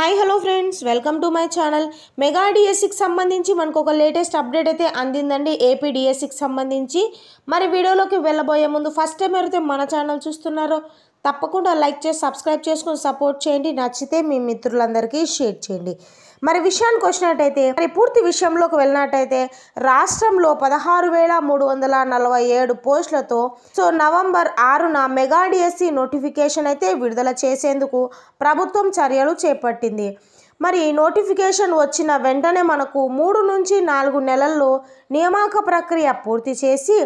Hi hello friends. Welcome to my channel. Mega డిఎస్సికి సంబంధించి మనకు ఒక లేటెస్ట్ అప్డేట్ అయితే అందిందండి. ఏపీ డిఎస్సికి సంబంధించి. మరి వీడియోలోకి వెళ్ళబోయే ముందు ఫస్ట్ టైం ఎవరైతే మన ఛానల్ చూస్తున్నారో తప్పకుండా లైక్ చేసి సబ్స్క్రైబ్ చేసుకొని సపోర్ట్ చేయండి. నచ్చితే మీ మిత్రులందరికీ షేర్ చేయండి. మరి విషయానికి వచ్చినట్టయితే మరి పూర్తి విషయంలోకి వెళ్ళినట్టయితే రాష్ట్రంలో పదహారు వేల మూడు వందల నలభై ఏడు పోస్టులతో సో నవంబర్ ఆరున మెగా డిఎస్సి నోటిఫికేషన్ అయితే విడుదల చేసేందుకు ప్రభుత్వం చర్యలు చేపట్టింది. మరి నోటిఫికేషన్ వచ్చిన వెంటనే మనకు మూడు నుంచి నాలుగు నెలల్లో నియామక ప్రక్రియ పూర్తి చేసి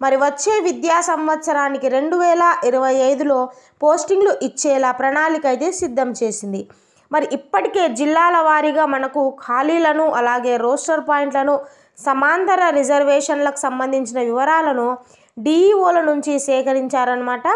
మరి వచ్చే విద్యా సంవత్సరానికి రెండు వేల ఇరవై ఐదులో పోస్టింగ్లు ఇచ్చేలా ప్రణాళిక అయితే సిద్ధం చేసింది. మరి ఇప్పటికే జిల్లాల వారీగా మనకు ఖాళీలను అలాగే రోస్టర్ పాయింట్లను సమాంతర రిజర్వేషన్లకు సంబంధించిన వివరాలను డిఈఓల నుంచి సేకరించారనమాట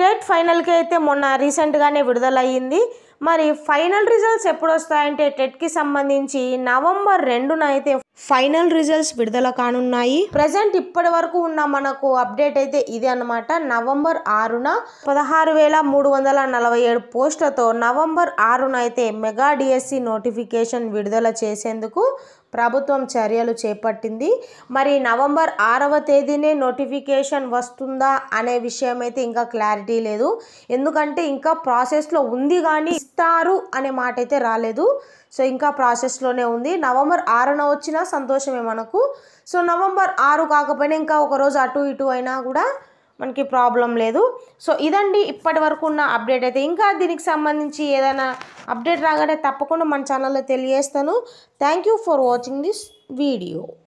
టెట్ ఫైనల్కి అయితే మొన్న రీసెంట్గానే విడుదలయ్యింది. మరి ఫైనల్ రిజల్ట్స్ ఎప్పుడు వస్తాయంటే టెట్కి సంబంధించి నవంబర్ రెండున అయితే ఫైనల్ రిజల్ట్స్ విడుదల కానున్నాయి. ప్రజెంట్ ఇప్పటి వరకు ఉన్న మనకు అప్డేట్ అయితే ఇది అనమాట నవంబర్ ఆరున పదహారు వేల మూడు వందల నలభై ఏడు పోస్టులతో నవంబర్ ఆరున అయితే మెగా డిఎస్సి నోటిఫికేషన్ విడుదల చేసేందుకు ప్రభుత్వం చర్యలు చేపట్టింది. మరి నవంబర్ ఆరవ తేదీనే నోటిఫికేషన్ వస్తుందా అనే విషయం అయితే ఇంకా క్లారిటీ లేదు. ఎందుకంటే ఇంకా ప్రాసెస్లో ఉంది కానీ ఇస్తారు అనే మాట అయితే రాలేదు. సో ఇంకా ప్రాసెస్లోనే ఉంది. నవంబర్ ఆరున వచ్చినా సంతోషమే మనకు. సో నవంబర్ ఆరు కాకపోయినా ఇంకా ఒక రోజు అటు ఇటు అయినా కూడా మనకి ప్రాబ్లం లేదు. సో ఇదండి ఇప్పటి వరకు ఉన్న అప్డేట్ అయితే. ఇంకా దీనికి సంబంధించి ఏదైనా అప్డేట్ రాగానే తప్పకుండా మన ఛానల్లో తెలియజేస్తాను. Thank you for watching this video.